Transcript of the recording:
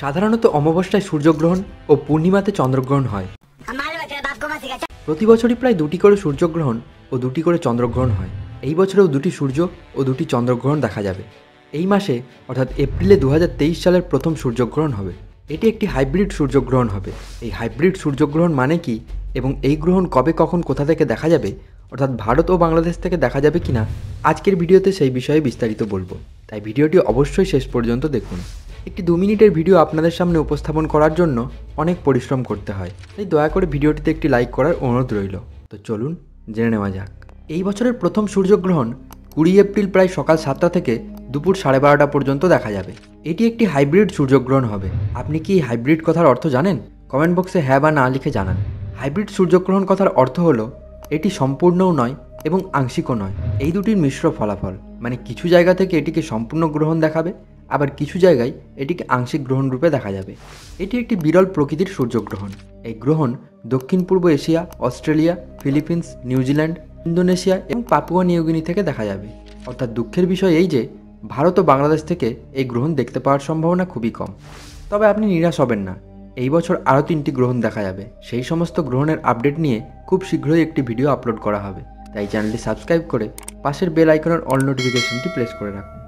সাধারণত অমাবস্যায় সূর্যগ্রহণ ও পূর্ণিমাতে চন্দ্রগ্রহণ হয়। প্রতি বছরই প্রায় দুটি করে সূর্যগ্রহণ ও দুটি করে চন্দ্রগ্রহণ হয়। এই বছরেও দুটি সূর্য ও দুটি চন্দ্রগ্রহণ দেখা যাবে। এই মাসে, অর্থাৎ এপ্রিলে দু হাজার তেইশ সালের প্রথম সূর্যগ্রহণ হবে। এটি একটি হাইব্রিড সূর্যগ্রহণ হবে। এই হাইব্রিড সূর্যগ্রহণ মানে কি এবং এই গ্রহণ কবে কখন কোথা থেকে দেখা যাবে, অর্থাৎ ভারত ও বাংলাদেশ থেকে দেখা যাবে কিনা, আজকের ভিডিওতে সেই বিষয়ে বিস্তারিত বলব। তাই ভিডিওটি অবশ্যই শেষ পর্যন্ত দেখুন। একটি দু মিনিটের ভিডিও আপনাদের সামনে উপস্থাপন করার জন্য অনেক পরিশ্রম করতে হয়। তাই দয়া করে ভিডিওটিতে একটি লাইক করার অনুরোধ রইল। তো চলুন, জেনে নেওয়া যাক। এই বছরের প্রথম সূর্যগ্রহণ কুড়ি এপ্রিল প্রায় সকাল সাতটা থেকে দুপুর সাড়ে বারোটা পর্যন্ত দেখা যাবে। এটি একটি হাইব্রিড সূর্যগ্রহণ হবে। আপনি কি হাইব্রিড কথার অর্থ জানেন? কমেন্ট বক্সে হ্যাঁ বা না লিখে জানান। হাইব্রিড সূর্যগ্রহণ কথার অর্থ হলো, এটি সম্পূর্ণও নয় এবং আংশিকও নয়। এই দুটির মিশ্র ফলাফল মানে কিছু জায়গা থেকে এটিকে সম্পূর্ণ গ্রহণ দেখাবে আবার কিছু জায়গায় এটিকে আংশিক গ্রহণ রূপে দেখা যাবে। এটি একটি বিরল প্রকৃতির সূর্যগ্রহণ। এই গ্রহণ দক্ষিণ পূর্ব Asia, Australia, Philippines, New Zealand, Indonesia এবং পাপুয়া নিউগিনি থেকে দেখা যাবে। অর্থাৎ দুঃখের বিষয় এই যে, ভারত ও বাংলাদেশ থেকে এই গ্রহণ দেখতে পাওয়ার সম্ভাবনা খুবই কম। তবে আপনি নিরাশ হবেন না। এই বছর আরও তিনটি গ্রহণ দেখা যাবে। সেই সমস্ত গ্রহণের আপডেট নিয়ে খুব শীঘ্রই একটি ভিডিও আপলোড করা হবে। তাই চ্যানেলটি সাবস্ক্রাইব করে পাশের বেল আইকনের অল নোটিফিকেশনটি প্রেস করে রাখুন।